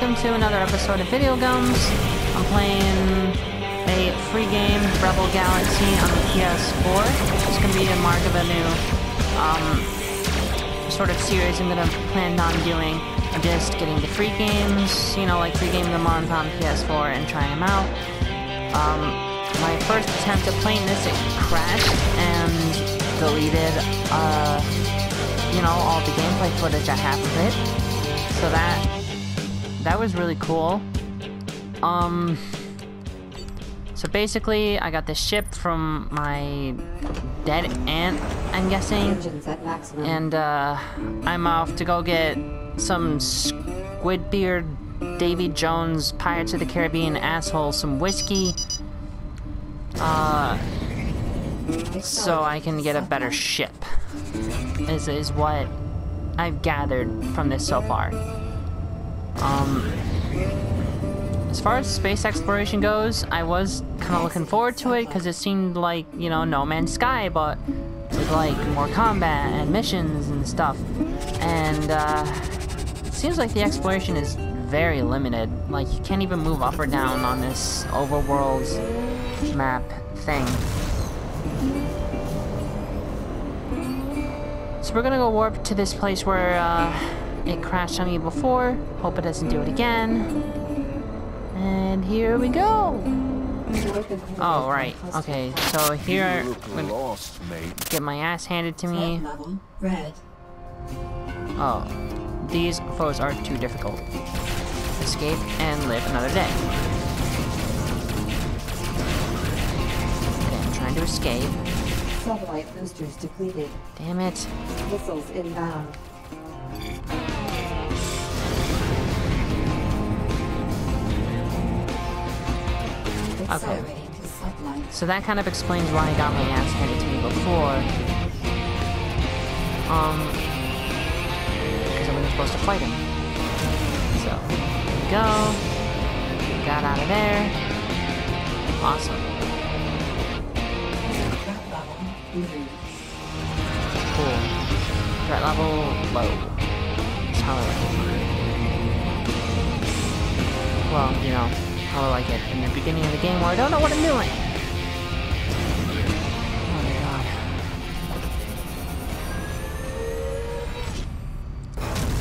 welcome to another episode of Video Gums. I'm playing a free game, Rebel Galaxy, on the PS4. It's gonna be a mark of a new, um, sort of series I'm gonna plan on doing. I'm just getting the free games, you know, like free game of the month on PS4 and trying them out. Um, my first attempt at playing this, it crashed and deleted, uh, you know, all the gameplay footage I have of it. So that that was really cool. Um, so basically, I got this ship from my dead aunt, I'm guessing, and uh, I'm off to go get some Squidbeard, Davy Jones, Pirates of the Caribbean asshole, some whiskey, uh, so I can get a better ship. Is is what I've gathered from this so far. Um, as far as space exploration goes, I was kind of looking forward to it because it seemed like, you know, No Man's Sky, but with like more combat and missions and stuff. And uh, it seems like the exploration is very limited. Like, you can't even move up or down on this overworld map thing. So we're gonna go warp to this place where, uh, it crashed on me before. Hope it doesn't do it again. And here we go. Oh, right. Okay, so here I'm lost, mate. get my ass handed to me. red. Oh, these foes are too difficult. Escape and live another day. Okay, I'm trying to escape. Sublight boosters depleted. Damn it. Missiles inbound. Sublight. So that kind of explains why I got my ass handed to me before. Um, because I wasn't supposed to fight him. So, here we go. Got out of there. Awesome. Threat level blue. Cool. Threat level low. That's how I like it. Well, you know, how I like it in the beginning of the game where I don't know what I'm doing. Oh my god.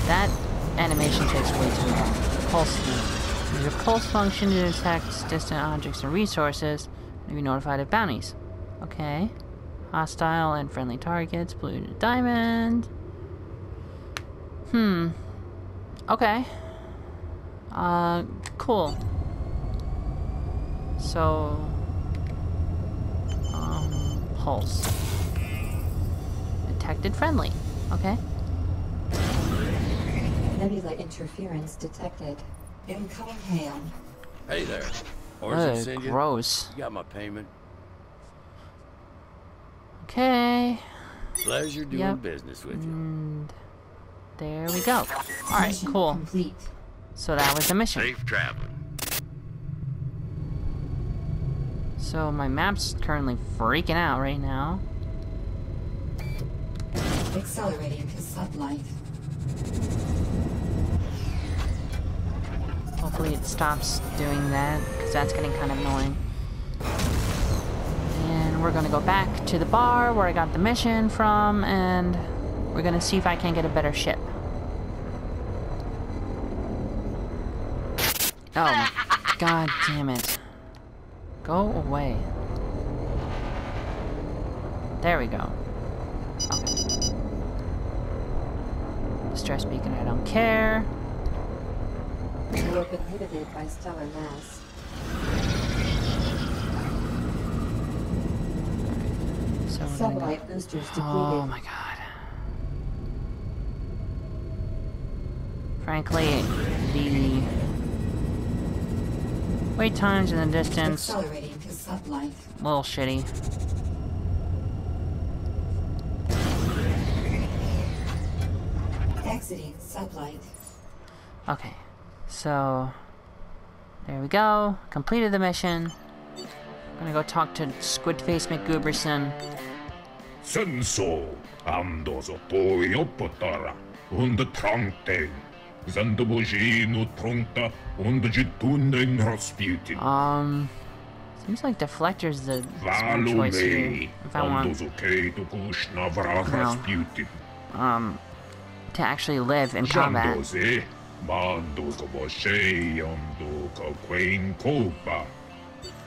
That animation takes way too long. Pulse speed. Use pulse function to detect distant objects and resources and be notified of bounties. Okay. Hostile and friendly targets, blue diamond. Hmm. Okay. Uh, cool. So, um, pulse. Detected friendly. Okay. Nebula interference detected. Incoming hail. Hey there. Origin Ugh, you? gross. You got my payment. Okay. Pleasure doing Yep. business with you. And there we go. Alright, Mission cool. Complete. So that was the mission. Safe traveling. So my map's currently freaking out right now. Accelerating to sublight. Hopefully it stops doing that, because that's getting kind of annoying. And we're gonna go back to the bar where I got the mission from, and we're gonna see if I can get a better ship. Oh, god damn it. Go away. There we go. Okay. Distress beacon, I don't care. You have been inhibited by stellar mass. So we're gonna go- Sublight boosters depleted. Oh my god. Frankly, the wait times in the distance, Accelerating that life? Well, shitty. Exiting sublight. Okay, so there we go. Completed the mission. I'm gonna go talk to Squidface McGooberson. Senso ando sotto ioppotara und tranten. Zandobogino tronta und jitunen Rasputin. Um seems like deflector's the smart choice here. Valove If I want, to push um, to actually live in combat. Jandoze Mando Boshe Ondo Kakwain Kopa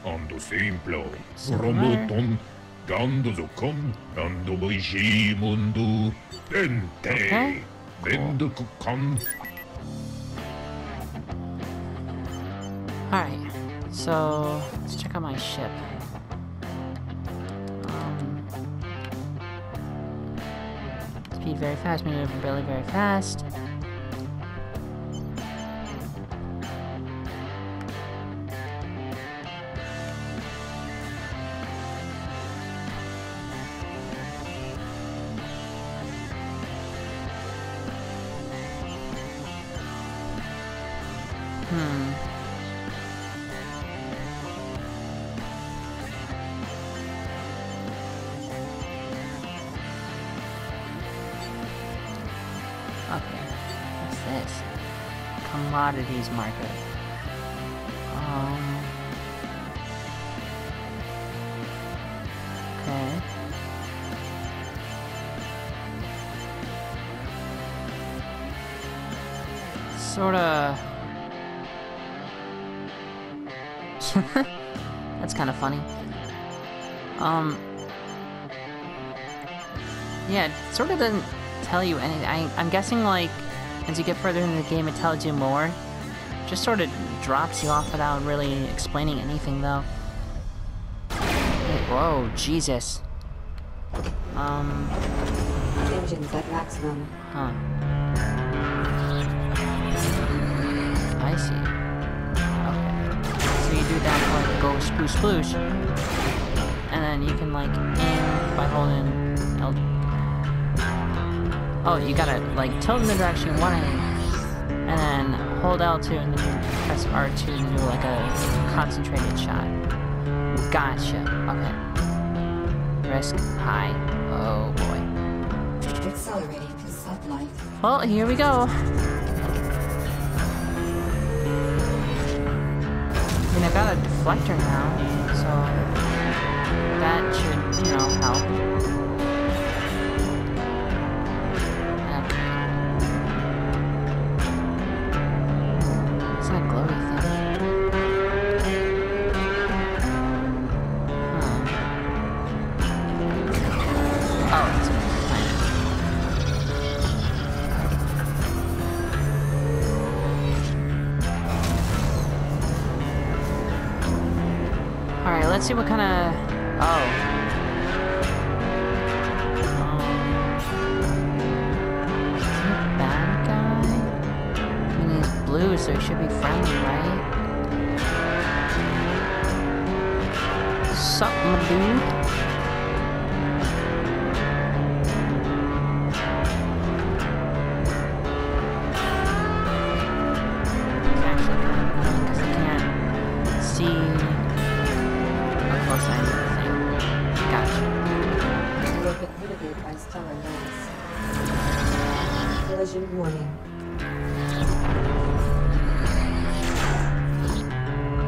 Ondo Simplo. Romoton Gando Zokom Ondo Boji Mundo Dente Okay, Bendo Alright, so let's check out my ship. Um, speed very fast, maneuver really very fast. Commodities market. Um. Okay. Sorta. That's kind of funny. Um. Yeah, it sort of doesn't tell you anything. I, I'm guessing, like, as you get further into the game, it tells you more. Just sort of drops you off without really explaining anything, though. Whoa, Jesus. Um, Engines at maximum. huh. I see. Okay. So you do that, like, go sploosh sploosh. And then you can, like, aim by holding L Oh, you gotta like tilt in the direction you want aim, and then hold L2 and then press R2 and do like a concentrated shot. Gotcha. Okay. Risk high. Oh boy. Accelerating to sublight. Well, here we go. I mean, I've got a deflector now, so that should, you know, help. See what kind of... Oh. Is he a bad guy? I mean, he's blue, so he should be friendly, right? Sup, my dude? It's actually kind of annoying because I can't see how close I am to the thing. Gotcha. You have been mitigated by stellar mass. Collision warning.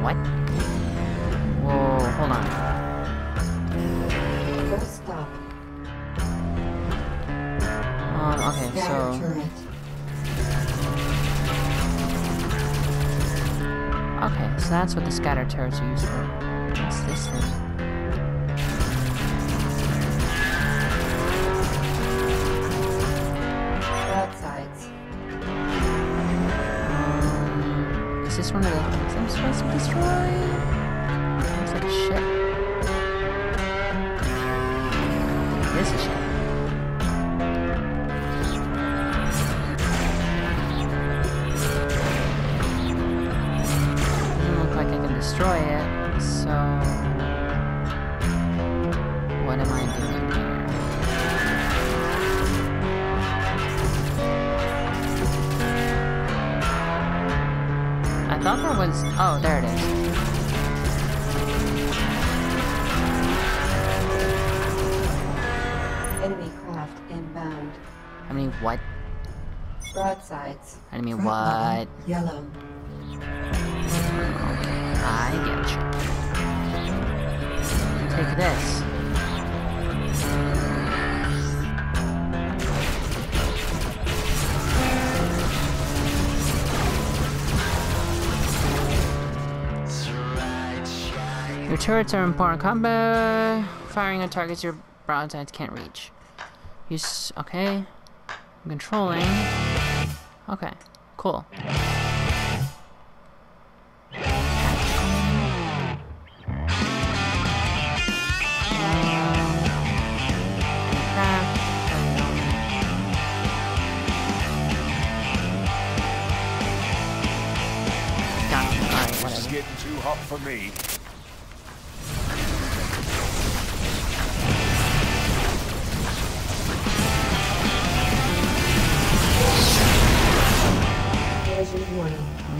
What? Whoa, hold on. Full stop. Um, okay, Scatter so... turret. Okay, so that's what the scatter turrets are used for. What's this thing? Broadsides. Um, is this one of the things I'm supposed to destroy? Looks like a ship. It is can destroy it, so... What am I doing here? I thought that was... Oh, there it is. Enemy craft inbound. I mean, what? Broadsides. Enemy Front what? Yellow. I get you. Take this. Your turrets are important combat. Firing on targets your broadsides can't reach. Use okay. I'm controlling. Okay, cool. Hot for me.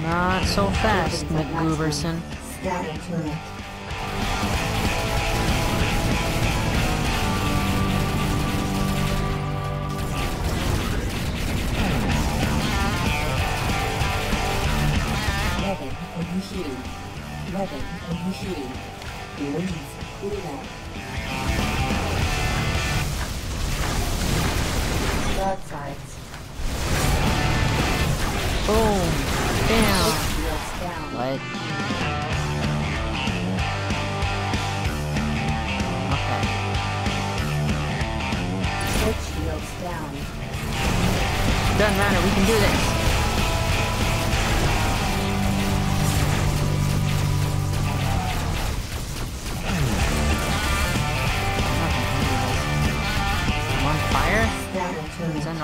Not so fast, McGooberson. Release. Cool out. Broadsides. Boom. Down. What? Okay. Shields down. Doesn't matter, we can do this.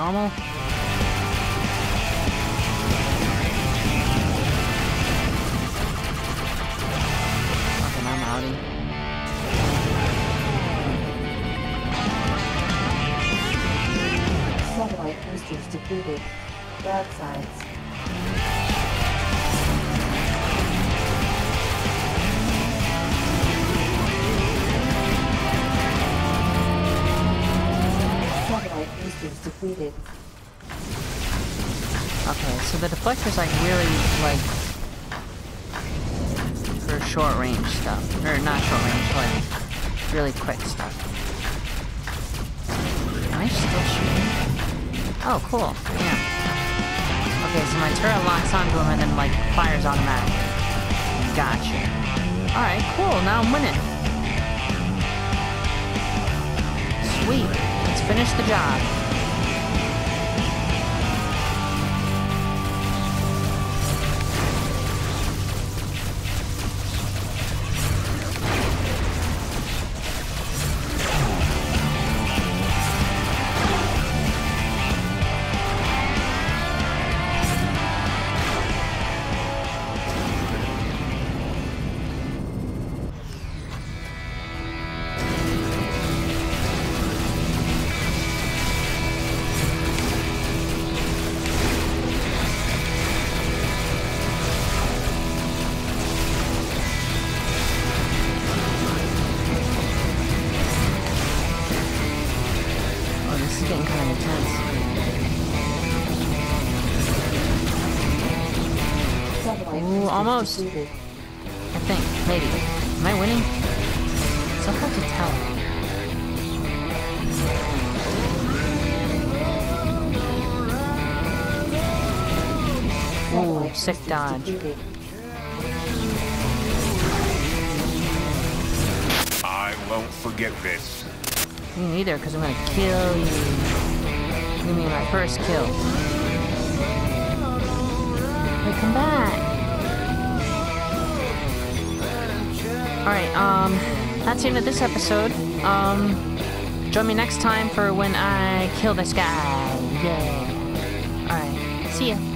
Outie. Sublight boosters depleted. Broadsides. Boosters depleted. Okay, so the deflector's like really like for short range stuff. Or not short range, like really quick stuff. Am I still shooting? Oh, cool. Yeah. Okay, so my turret locks onto him and then like fires automatically. Gotcha. Alright, cool, now I'm winning. Sweet. Let's finish the job. Getting kind of. Satellite Ooh, almost. I think, maybe. Am I winning? It's so hard to tell. Satellite sick dodge. I won't forget this. Me neither, because I'm gonna kill you. Give me my first kill. Hey, come back. Alright, um, that's the end of this episode. Um, join me next time for when I kill this guy. Yeah. Alright, see ya.